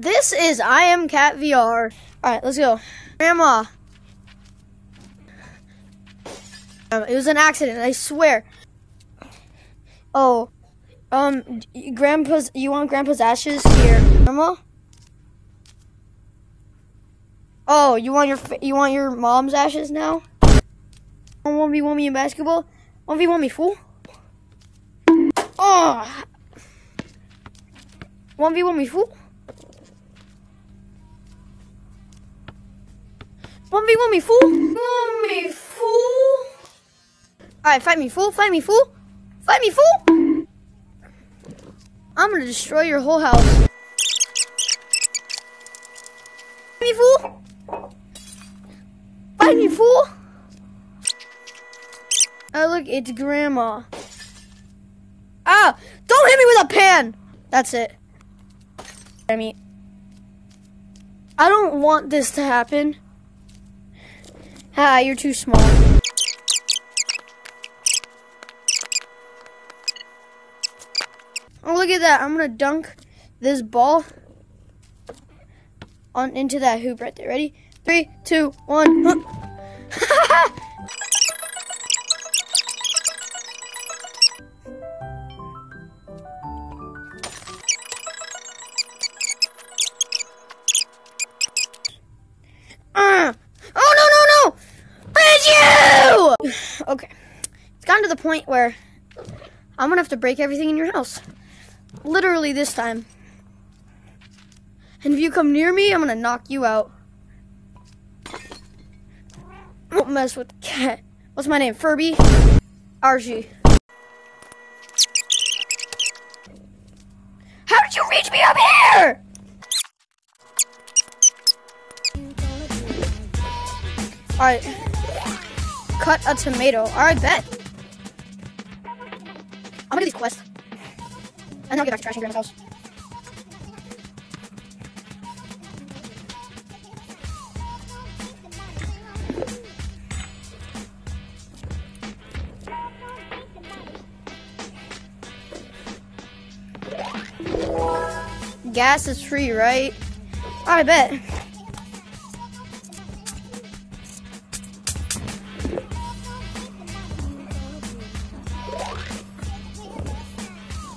This is I am Cat VR. All right, let's go. Grandma. Um, it was an accident, I swear. Oh, um, Grandpa's. You want Grandpa's ashes here, Grandma? Oh, you want your you want your mom's ashes now? One v one me in basketball. One v one me, fool. Oh. V one me, fool. One v one me, fool. One me, fool. All right, fight me, fool. Fight me, fool. Fight me, fool. I'm gonna destroy your whole house. Fight me, fool. Fight me, fool. Oh, look, it's Grandma. Ah! Don't hit me with a pan! That's it. I mean, I don't want this to happen. Ah, you're too small. Oh, look at that. I'm going to dunk this ball on into that hoop right there. Ready? Three, two, one. the point where I'm gonna have to break everything in your house. Literally this time. And if you come near me, I'm gonna knock you out. Don't mess with the cat. What's my name? Furby? Archie. How did you reach me up here? Alright. Cut a tomato. Alright, bet. I'm gonna do these quests. And then I'll get back to trashing Grandma's house. Gas is free, right? I bet.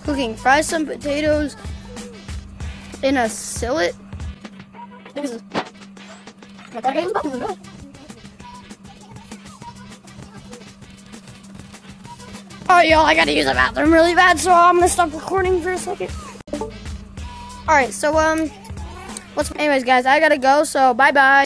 Cooking. Fry some potatoes in a sillet. This is- Oh, y'all, I gotta use the bathroom really bad, so I'm gonna stop recording for a second. Alright, so, um, what's, anyways, guys, I gotta go, so bye bye.